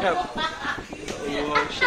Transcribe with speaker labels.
Speaker 1: Help.